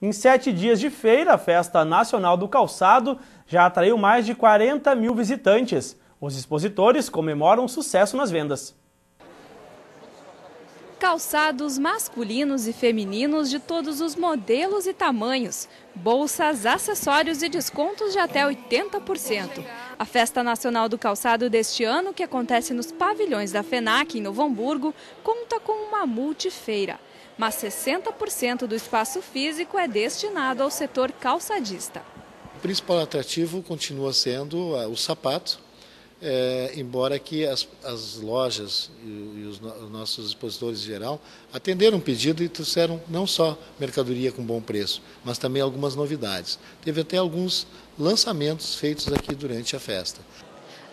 Em sete dias de feira, a Festa Nacional do Calçado já atraiu mais de 40 mil visitantes. Os expositores comemoram sucesso nas vendas. Calçados masculinos e femininos de todos os modelos e tamanhos, bolsas, acessórios e descontos de até 80%. A Festa Nacional do Calçado deste ano, que acontece nos pavilhões da FENAC em Novo Hamburgo, conta com uma multifeira mas 60% do espaço físico é destinado ao setor calçadista. O principal atrativo continua sendo ah, o sapato, é, embora que as, as lojas e, e os, os, nossos expositores em geral atenderam o pedido e trouxeram não só mercadoria com bom preço, mas também algumas novidades. Teve até alguns lançamentos feitos aqui durante a festa.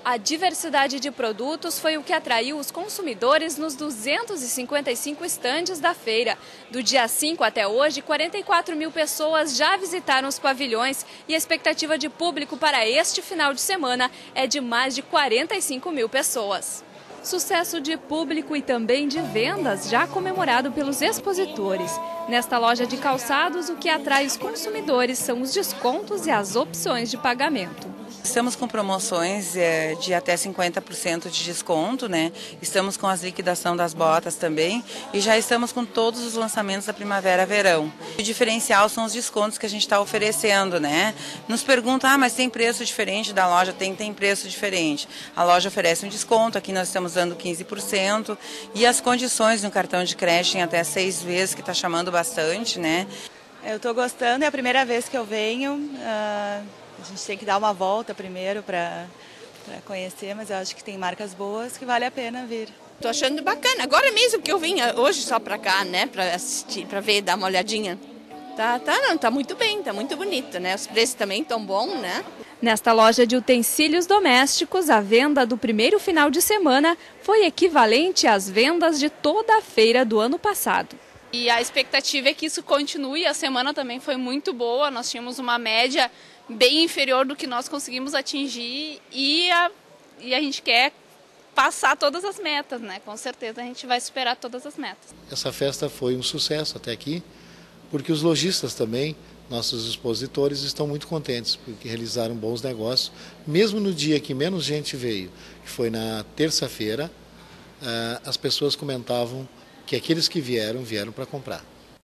A diversidade de produtos foi o que atraiu os consumidores nos 255 estandes da feira. Do dia 5 até hoje, 44 mil pessoas já visitaram os pavilhões e a expectativa de público para este final de semana é de mais de 45 mil pessoas. Sucesso de público e também de vendas já comemorado pelos expositores. Nesta loja de calçados, o que atrai os consumidores são os descontos e as opções de pagamento. Estamos com promoções é, de até 50% de desconto, né? Estamos com as liquidação das botas também e já estamos com todos os lançamentos da primavera-verão. O diferencial são os descontos que a gente está oferecendo, né? Nos perguntam, ah, mas tem preço diferente da loja? Tem, tem preço diferente. A loja oferece um desconto, aqui nós estamos dando 15% e as condições no cartão de crédito em até seis vezes, que está chamando bastante, né? Eu estou gostando, é a primeira vez que eu venho. Uh a gente tem que dar uma volta primeiro para conhecer, mas eu acho que tem marcas boas que vale a pena vir. Tô achando bacana. Agora mesmo que eu vim hoje só para cá, né, para assistir, para ver, dar uma olhadinha. Tá, tá, não, tá muito bem, tá muito bonito, né? Os preços também estão bons, né? Nesta loja de utensílios domésticos, a venda do primeiro final de semana foi equivalente às vendas de toda a feira do ano passado. E a expectativa é que isso continue. A semana também foi muito boa. Nós tínhamos uma média bem inferior do que nós conseguimos atingir e a, e a gente quer passar todas as metas, né? Com certeza a gente vai superar todas as metas. Essa festa foi um sucesso até aqui, porque os lojistas também, nossos expositores, estão muito contentes, porque realizaram bons negócios, mesmo no dia que menos gente veio, que foi na terça-feira, eh, as pessoas comentavam que aqueles que vieram, vieram para comprar.